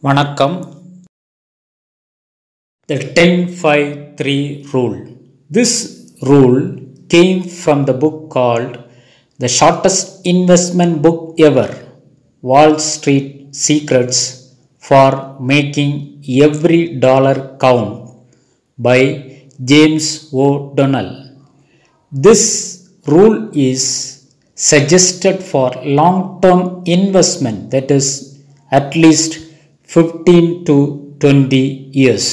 வணக்கம் The 1053 rule. This rule came from the book called The Shortest Investment Book Ever Wall Street Secrets for Making Every Dollar Count by James O'Donnell. This rule is suggested for long term investment that is at least 15 to 20 years.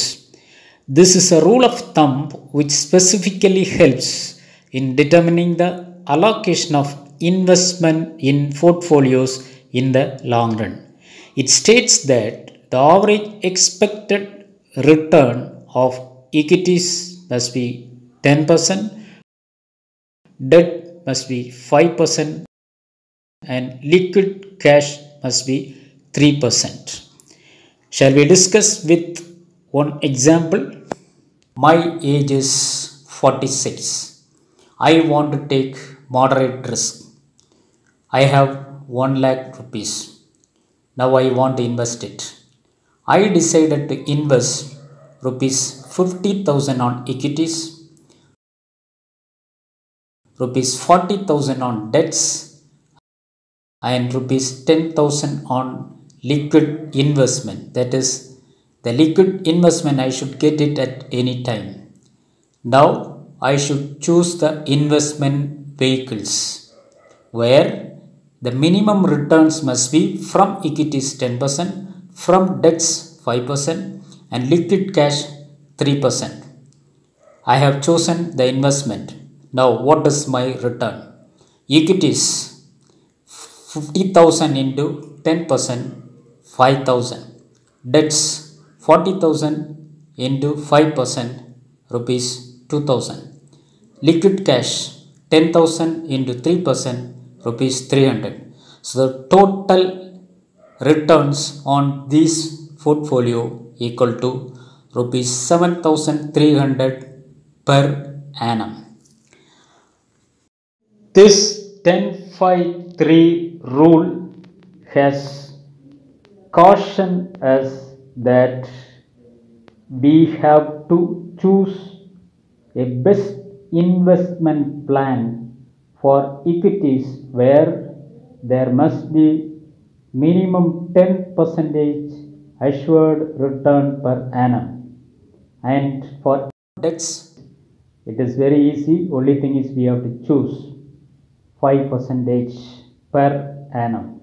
This is a rule of thumb which specifically helps in determining the allocation of investment in portfolios in the long run. It states that the average expected return of equities must be 10%, debt must be 5%, and liquid cash must be 3%. Shall we discuss with one example? My age is 46. I want to take moderate risk. I have 1 lakh rupees. Now I want to invest it. I decided to invest rupees 50,000 on equities, rupees 40,000 on debts, and rupees 10,000 on liquid investment. That is, the liquid investment I should get it at any time. Now I should choose the investment vehicles where the minimum returns must be from equities 10%, from debts 5%, and liquid cash 3%. I have chosen the investment. Now, what is my return? Equities 50,000 into 10%, 5000. Debts 40,000 into 5%, rupees 2000. Liquid cash 10,000 into 3%, rupees 300. So, the total returns on this portfolio equal to rupees 7300 per annum. This 1053 rule has cautioned us that we have to choose a best investment plan for equities where there must be minimum 10 percentage assured return per annum. And for debts it is very easy. Only thing is we have to choose 5 percentage per annum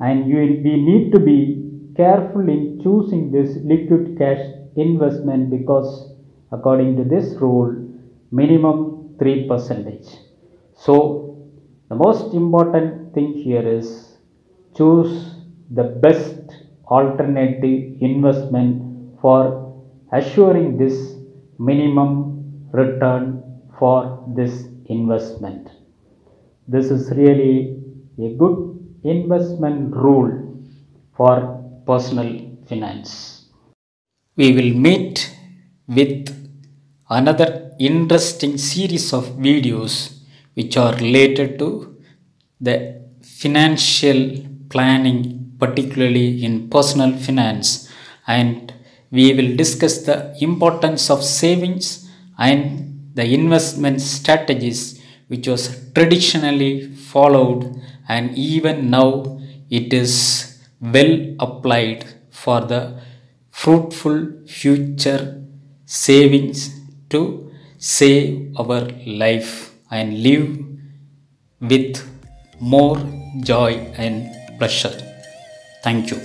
and you, we need to be careful in choosing this liquid cash investment because according to this rule minimum 3 percentage. So the most important thing here is choose the best alternative investment for assuring this minimum return for this investment. This is really a good investment rule for personal finance. We will meet with another interesting series of videos which are related to the financial planning, particularly in personal finance, and we will discuss the importance of savings and the investment strategies which was traditionally followed and even now it is well applied for the fruitful future savings to save our life and live with more joy and pleasure. Thank you.